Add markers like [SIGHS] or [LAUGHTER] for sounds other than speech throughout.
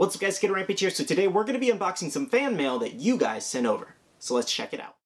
What's up guys, Kid Rampage here. So today we're going to be unboxing some fan mail that you guys sent over. So let's check it out.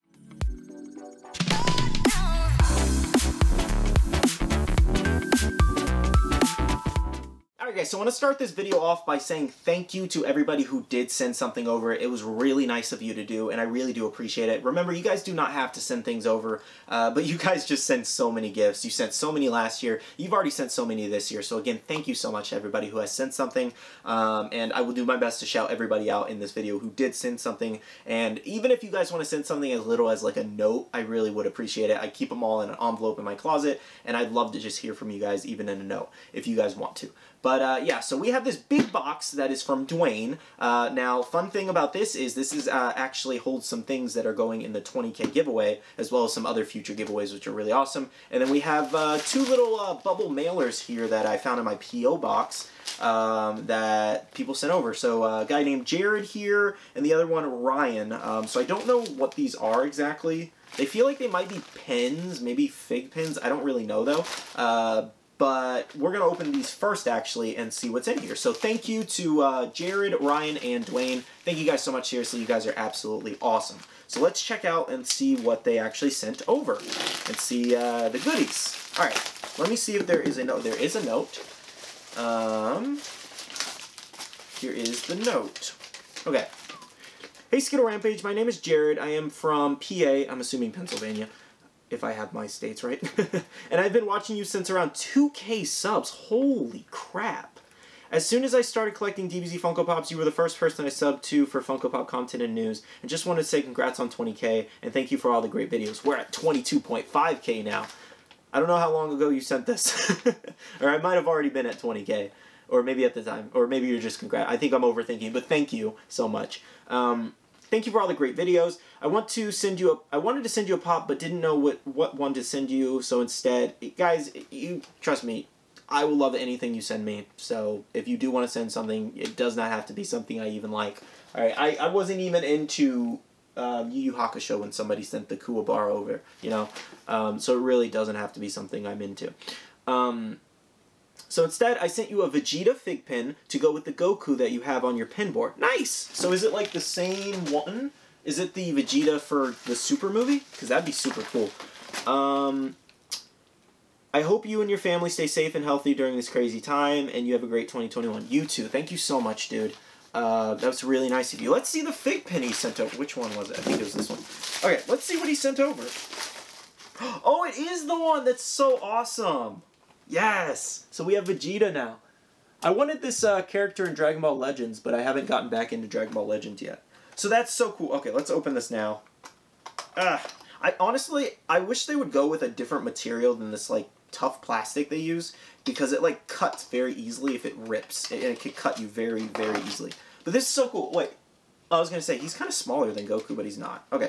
Alright guys, so I want to start this video off by saying thank you to everybody who did send something over. It was really nice of you to do, and I really do appreciate it. Remember, you guys do not have to send things over, uh, but you [LAUGHS] guys just sent so many gifts. You sent so many last year. You've already sent so many this year. So again, thank you so much to everybody who has sent something, um, and I will do my best to shout everybody out in this video who did send something. And even if you guys want to send something as little as like a note, I really would appreciate it. I keep them all in an envelope in my closet, and I'd love to just hear from you guys, even in a note, if you guys want to. But uh, yeah, so we have this big box that is from Duane. Uh, now, fun thing about this is this is uh, actually holds some things that are going in the 20k giveaway, as well as some other future giveaways, which are really awesome. And then we have uh, two little uh, bubble mailers here that I found in my P.O. box um, that people sent over. So uh, a guy named Jared here, and the other one Ryan. Um, so I don't know what these are exactly. They feel like they might be pens, maybe fig pins. I don't really know though. But we're going to open these first actually and see what's in here. So thank you to uh, Jared, Ryan, and Duane. Thank you guys so much. Seriously, you guys are absolutely awesome. So let's check out and see what they actually sent over and see uh, the goodies. All right, let me see if there is a note. There is a note. Um, here is the note. Okay. Hey Skittle Rampage, my name is Jared. I am from PA, I'm assuming Pennsylvania if I have my states right. [LAUGHS] and I've been watching you since around 2k subs. Holy crap. As soon as I started collecting DBZ Funko Pops, you were the first person I subbed to for Funko Pop content and news. And just wanted to say congrats on 20k and thank you for all the great videos. We're at 22.5k now. I don't know how long ago you sent this. [LAUGHS] or I might have already been at 20k. Or maybe at the time. Or maybe you're just congrats. I think I'm overthinking, but thank you so much. Um, Thank you for all the great videos. I want to send you a, I wanted to send you a pop, but didn't know what, what one to send you. So instead, guys, you trust me, I will love anything you send me. So if you do want to send something, it does not have to be something I even like. All right, I, I wasn't even into um, Yu Yu Hakusho when somebody sent the Kuwabara over, you know? Um, so it really doesn't have to be something I'm into. Um, so instead, I sent you a Vegeta fig pin to go with the Goku that you have on your pin board. Nice! So is it like the same one? Is it the Vegeta for the Super movie? Because that'd be super cool. Um, I hope you and your family stay safe and healthy during this crazy time, and you have a great 2021. You too. Thank you so much, dude. Uh, that was really nice of you. Let's see the fig pin he sent over. Which one was it? I think it was this one. Okay, let's see what he sent over. [GASPS] Oh, it is the one! That's so awesome! Yes! So we have Vegeta now. I wanted this uh, character in Dragon Ball Legends, but I haven't gotten back into Dragon Ball Legends yet. So that's so cool. Okay, let's open this now. Ah, I honestly, I wish they would go with a different material than this like tough plastic they use because it like cuts very easily if it rips. And it could cut you very, very easily. But this is so cool. Wait, I was gonna say he's kind of smaller than Goku, but he's not. Okay,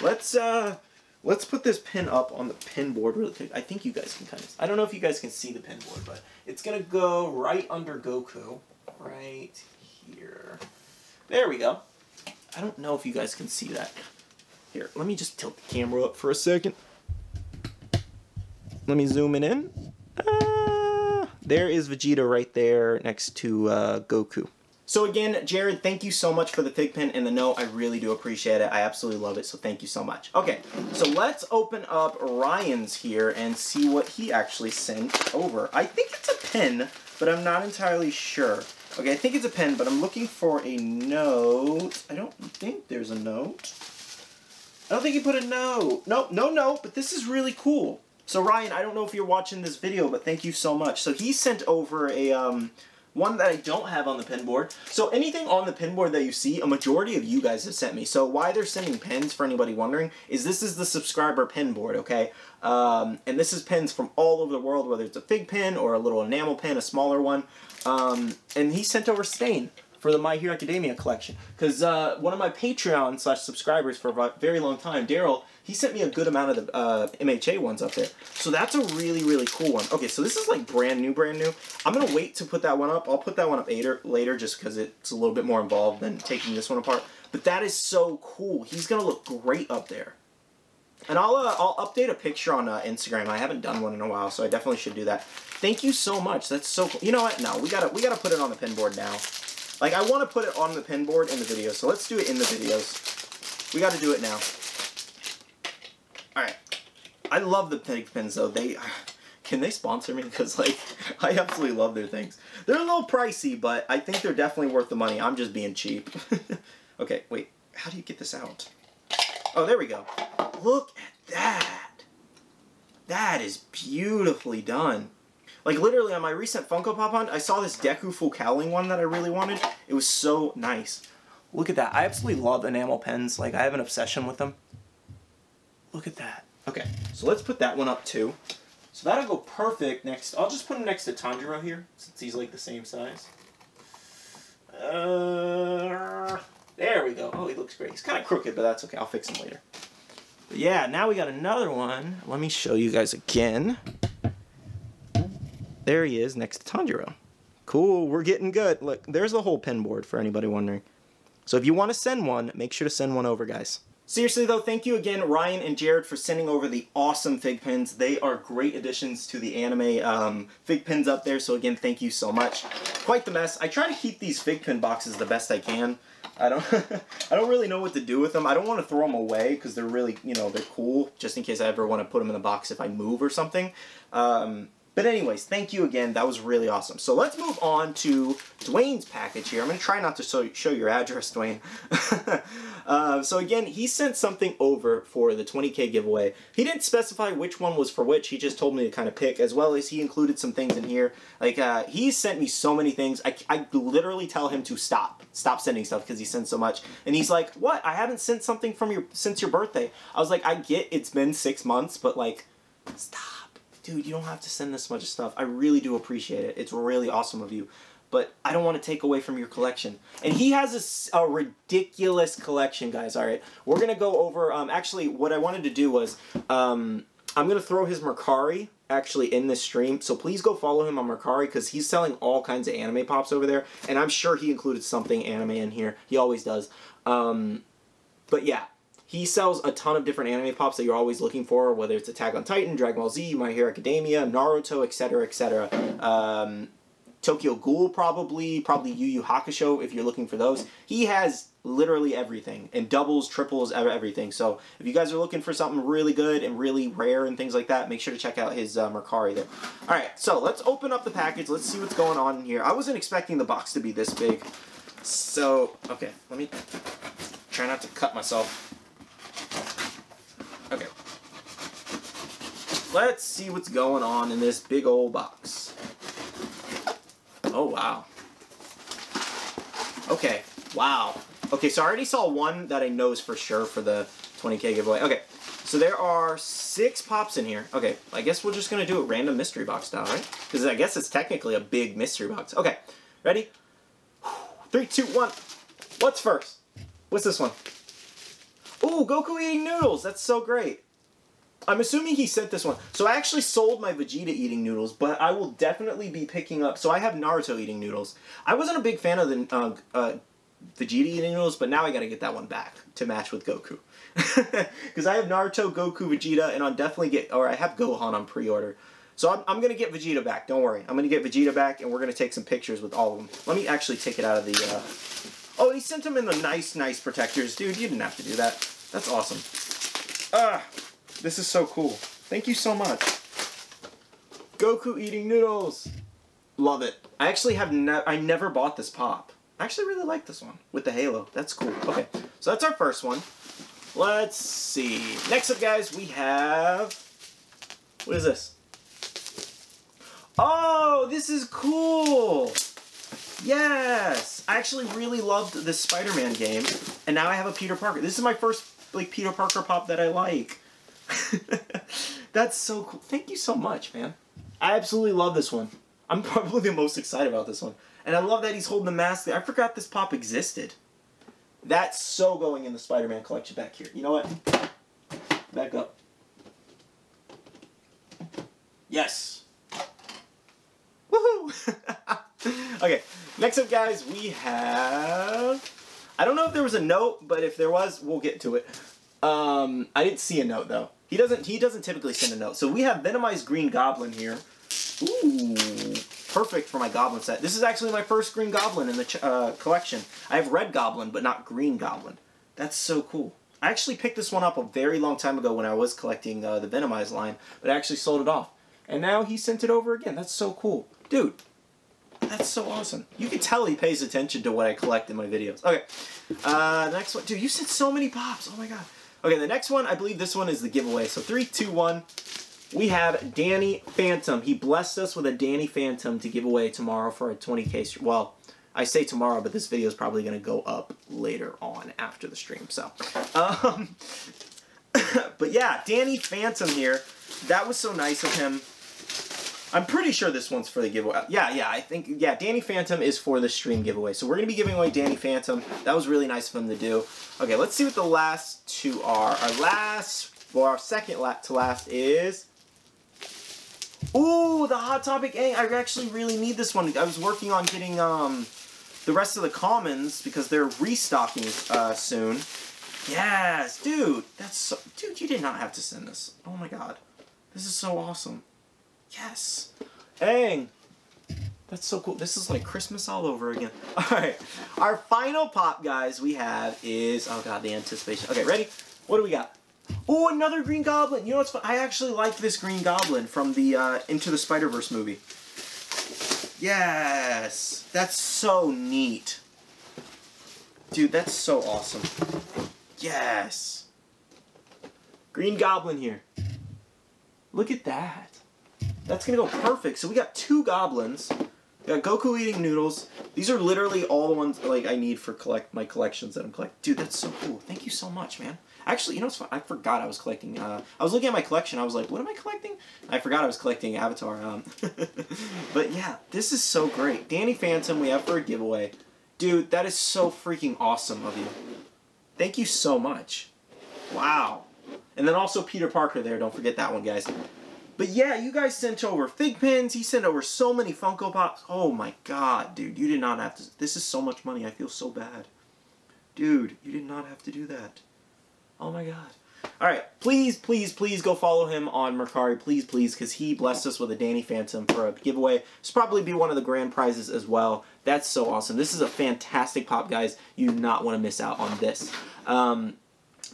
let's uh, Let's put this pin up on the pin board really quick. I think you guys can kind of... I don't know if you guys can see the pin board, but it's going to go right under Goku. Right here. There we go. I don't know if you guys can see that. Here, let me just tilt the camera up for a second. Let me zoom it in. Ah, there is Vegeta right there next to uh, Goku. So again, Jared, thank you so much for the fig pin and the note. I really do appreciate it. I absolutely love it, so thank you so much. Okay, so let's open up Ryan's here and see what he actually sent over. I think it's a pen, but I'm not entirely sure. Okay, I think it's a pen, but I'm looking for a note. I don't think there's a note. I don't think he put a note. Nope, no note, but this is really cool. So Ryan, I don't know if you're watching this video, but thank you so much. So he sent over a, um, one that I don't have on the pin board. So anything on the pin board that you see, a majority of you guys have sent me. So why they're sending pins, for anybody wondering, is this is the subscriber pin board, okay? Um, and this is pins from all over the world, whether it's a fig pin or a little enamel pin, a smaller one. Um, and he sent over Stain for the My Hero Academia collection. Because uh, one of my Patreon slash subscribers for a very long time, Daryl, he sent me a good amount of the uh, MHA ones up there. So that's a really, really cool one. Okay, so this is like brand new, brand new. I'm going to wait to put that one up. I'll put that one up later, later just because it's a little bit more involved than taking this one apart. But that is so cool. He's going to look great up there. And I'll, uh, I'll update a picture on uh, Instagram. I haven't done one in a while, so I definitely should do that. Thank you so much. That's so cool. You know what? No, we gotta we gotta put it on the pin board now. Like, I want to put it on the pin board in the video, so let's do it in the videos. We got to do it now. I love the fig pins, though. They... [SIGHS] Can they sponsor me? Because, like, [LAUGHS] I absolutely love their things. They're a little pricey, but I think they're definitely worth the money. I'm just being cheap. [LAUGHS] okay, wait. How do you get this out? Oh, there we go. Look at that. That is beautifully done. Like literally on my recent Funko Pop hunt, I saw this Deku Full Cowling one that I really wanted. It was so nice. Look at that. I absolutely love enamel pins. Like I have an obsession with them. Look at that. Okay, so let's put that one up too. So that'll go perfect next. I'll just put him next to Tanjiro here, since he's like the same size. Uh, there we go. Oh, he looks great. He's kind of crooked, but that's okay. I'll fix him later. But yeah, now we got another one. Let me show you guys again. There he is next to Tanjiro. Cool, we're getting good. Look, there's the whole pin board for anybody wondering. So if you want to send one, make sure to send one over, guys. Seriously though, thank you again Ryan and Jared for sending over the awesome fig pins. They are great additions to the anime um, fig pins up there, so again, thank you so much. Quite the mess. I try to keep these fig pin boxes the best I can. I don't [LAUGHS] I don't really know what to do with them. I don't want to throw them away because they're really, you know, they're cool just in case I ever want to put them in the box if I move or something. Um, but anyways, thank you again. That was really awesome. So let's move on to Duane's package here. I'm going to try not to show, your address, Duane. [LAUGHS] uh, so again, he sent something over for the 20k giveaway. He didn't specify which one was for which. He just told me to kind of pick, as well as he included some things in here. Like, uh, he sent me so many things. I, I literally tell him to stop. Stop sending stuff because he sends so much. And he's like, what? I haven't sent something from your since your birthday. I was like, I get it's been six months, but like, stop dude, you don't have to send this much stuff. I really do appreciate it. It's really awesome of you. But I don't want to take away from your collection. And he has a, a ridiculous collection, guys. All right. We're going to go over... Um, actually, what I wanted to do was... Um, I'm going to throw his Mercari actually in this stream. So please go follow him on Mercari because he's selling all kinds of anime pops over there. And I'm sure he included something anime in here. He always does. Um, but yeah, he sells a ton of different anime pops that you're always looking for, whether it's Attack on Titan, Dragon Ball Z, My Hero Academia, Naruto, etc., etc. Um, Tokyo Ghoul probably, probably Yu Yu Hakusho if you're looking for those. He has literally everything and doubles, triples, everything. So if you guys are looking for something really good and really rare and things like that, make sure to check out his uh, Mercari there. All right, so let's open up the package. Let's see what's going on in here. I wasn't expecting the box to be this big. So, okay, let me try not to cut myself. Okay. Let's see what's going on in this big old box. Oh, wow. Okay, wow. Okay, so I already saw one that I know is for sure for the 20k giveaway. Okay, so there are six pops in here. Okay, I guess we're just going to do a random mystery box style, right? Because I guess it's technically a big mystery box. Okay, ready? Three, two, one. What's first? What's this one? Ooh, Goku eating noodles. That's so great. I'm assuming he sent this one. So I actually sold my Vegeta eating noodles, but I will definitely be picking up. So I have Naruto eating noodles. I wasn't a big fan of the uh, uh, Vegeta eating noodles, but now I gotta get that one back to match with Goku. [LAUGHS] Because I have Naruto, Goku, Vegeta, and I'll definitely get, or I have Gohan on pre-order. So I'm, I'm gonna get Vegeta back. Don't worry. I'm gonna get Vegeta back, and we're gonna take some pictures with all of them. Let me actually take it out of the. Uh... Oh, he sent them in the nice, nice protectors, dude. You didn't have to do that. That's awesome. Ah, this is so cool. Thank you so much. Goku eating noodles. Love it. I actually have ne I never bought this pop. I actually really like this one with the halo. That's cool. Okay, so that's our first one. Let's see. Next up, guys, we have... What is this? Oh, this is cool! Yes! I actually really loved this Spider-Man game, and now I have a Peter Parker. This is my first like Peter Parker pop that I like. [LAUGHS] That's so cool. Thank you so much, man. I absolutely love this one. I'm [LAUGHS] probably the most excited about this one. And I love that he's holding the mask. I forgot this pop existed. That's so going in the Spider-Man collection back here. You know what? Back up. Yes. Woohoo! [LAUGHS] [LAUGHS] okay, next up, guys, we have I don't know if there was a note, but if there was, we'll get to it. Um, I didn't see a note though. He doesn't. He doesn't typically send a note. So we have Venomized Green Goblin here. Ooh. perfect for my Goblin set. This is actually my first Green Goblin in the uh, collection. I have Red Goblin, but not Green Goblin. That's so cool. I actually picked this one up a very long time ago when I was collecting uh, the Venomized line, but I actually sold it off. And now he sent it over again. That's so cool. Dude, that's so awesome. You can tell he pays attention to what I collect in my videos. Okay, uh, next one. Dude, you sent so many pops. Oh my god. Okay, the next one, I believe this one is the giveaway. So three, two, one. We have Danny Phantom. He blessed us with a Danny Phantom to give away tomorrow for a 20k. Well, I say tomorrow, but this video is probably going to go up later on after the stream. So, um, [LAUGHS] but yeah, Danny Phantom here. That was so nice of him. I'm pretty sure this one's for the giveaway. Yeah, yeah, I think, yeah, Danny Phantom is for the stream giveaway. So we're going to be giving away Danny Phantom. That was really nice of him to do. Okay, let's see what the last two are. Our last, well, our second to last is... Ooh, the Hot Topic A. I actually really need this one. I was working on getting um, the rest of the commons because they're restocking uh, soon. Yes, dude. That's so... Dude, you did not have to send this. Oh my god. This is so awesome. Yes. Dang. That's so cool. This is like Christmas all over again. [LAUGHS] Alright. Our final pop, guys, we have is... Oh, God, the anticipation. Okay, ready? What do we got? Oh, another Green Goblin. You know what's fun? I actually like this Green Goblin from the uh, Into the Spider-Verse movie. Yes. That's so neat. Dude, that's so awesome. Yes. Green Goblin here. Look at that. That's to go perfect. So we got two goblins. We got Goku eating noodles. These are literally all the ones like I need for collect my collections that I'm collecting. Dude, that's so cool. Thank you so much, man. Actually, you know what's fun? I forgot I was collecting. Uh, I was looking at my collection. I was like, what am I collecting? I forgot I was collecting Avatar. Um, [LAUGHS] but yeah, this is so great. Danny Phantom, we have for a giveaway. Dude, that is so freaking awesome of you. Thank you so much. Wow. And then also Peter Parker there. Don't forget that one, guys. But yeah, you guys sent over fig pins. He sent over so many Funko Pops. Oh my god, dude. You did not have to. This is so much money. I feel so bad. Dude, you did not have to do that. Oh my god. Alright, please, please, please go follow him on Mercari. Please, please, because he blessed us with a Danny Phantom for a giveaway. This probably be one of the grand prizes as well. That's so awesome. This is a fantastic pop, guys. You do not want to miss out on this. Um,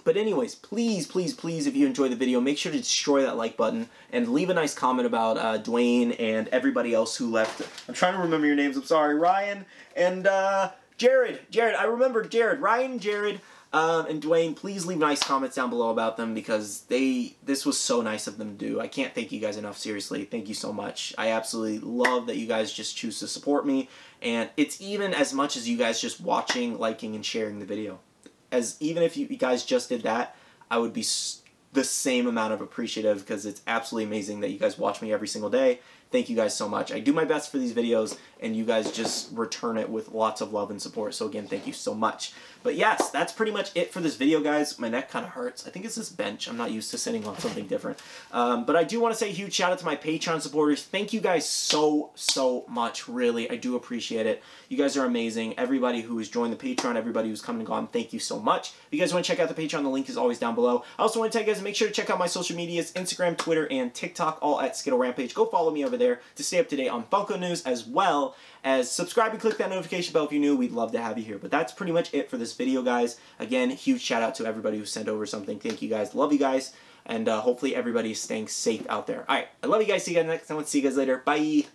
but anyways, please, please, please, if you enjoy the video, make sure to destroy that like button and leave a nice comment about uh, Duane and everybody else who left. I'm trying to remember your names. I'm sorry. Ryan and uh, Jared. Jared. I remember Jared. Ryan, Jared, um, and Duane. Please leave nice comments down below about them because they. This was so nice of them to do. I can't thank you guys enough. Seriously, thank you so much. I absolutely love that you guys just choose to support me, and it's even as much as you guys just watching, liking, and sharing the video as even if you guys just did that, I would be the same amount of appreciative because it's absolutely amazing that you guys watch me every single day Thank you guys so much. I do my best for these videos, and you guys just return it with lots of love and support. So again, thank you so much. But yes, that's pretty much it for this video, guys. My neck kind of hurts. I think it's this bench. I'm not used to sitting on something [LAUGHS] different. Um, but I do want to say a huge shout out to my Patreon supporters. Thank you guys so, so much. Really, I do appreciate it. You guys are amazing. Everybody who has joined the Patreon, everybody who's come and gone, thank you so much. If you guys want to check out the Patreon, the link is always down below. I also want to tell you guys make sure to check out my social medias, Instagram, Twitter, and TikTok, all at Skittle Rampage. Go follow me over there to stay up to date on Funko news as well as subscribe and click that notification bell if you're new. We'd love to have you here. But that's pretty much it for this video, guys. Again, huge shout out to everybody who sent over something. Thank you guys. Love you guys. And uh, hopefully everybody is staying safe out there. All right. I love you guys. See you guys next time. See you guys later. Bye.